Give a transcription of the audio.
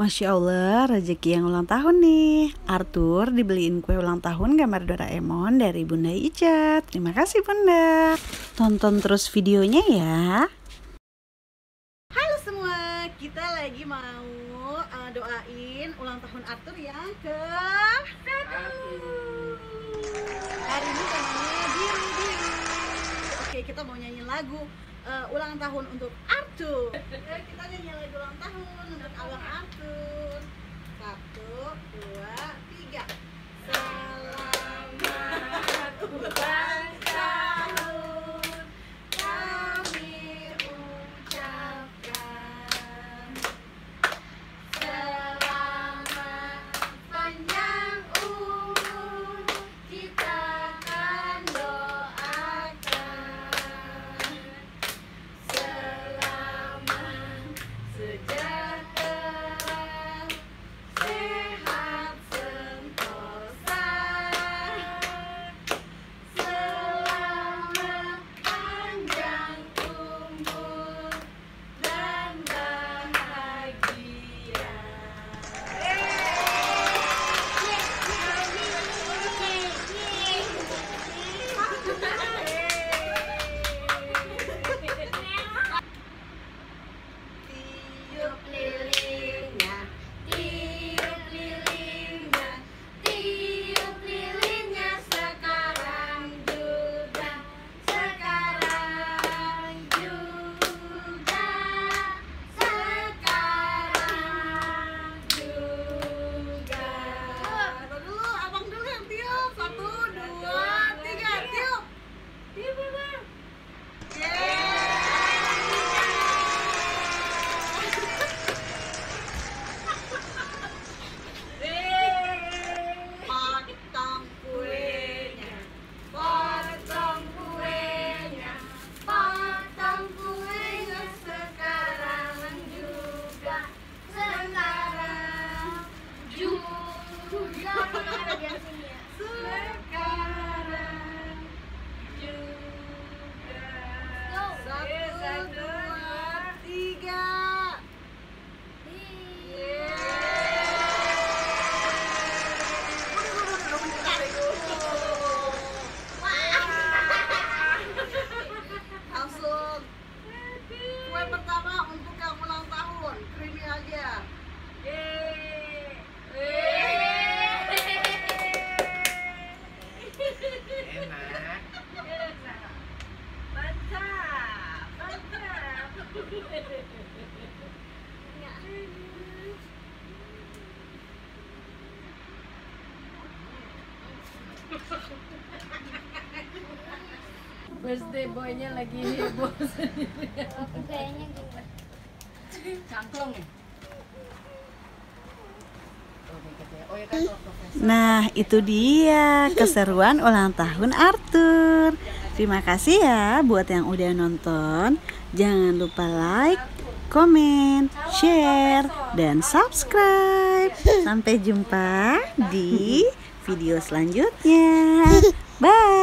Masya Allah, rezeki yang ulang tahun nih. Arthur dibeliin kue ulang tahun gambar Doraemon dari Bunda Ica. Terima kasih Bunda. Tonton terus videonya ya. Halo semua, kita lagi mau uh, doain ulang tahun Arthur yang ke satu. Hari ini temanya biru biru. Oke, kita mau nyanyi lagu uh, ulang tahun untuk Arthur. Eh, kita nyanyi lagu ulang tahun Birthday boy-nya lagi heboh Kayaknya gimana? Cangklong ya? Oh ya kan Nah, itu dia keseruan ulang tahun Arthur. Terima kasih ya buat yang udah nonton. Jangan lupa like, komen, share, dan subscribe. Sampai jumpa di video selanjutnya. Bye.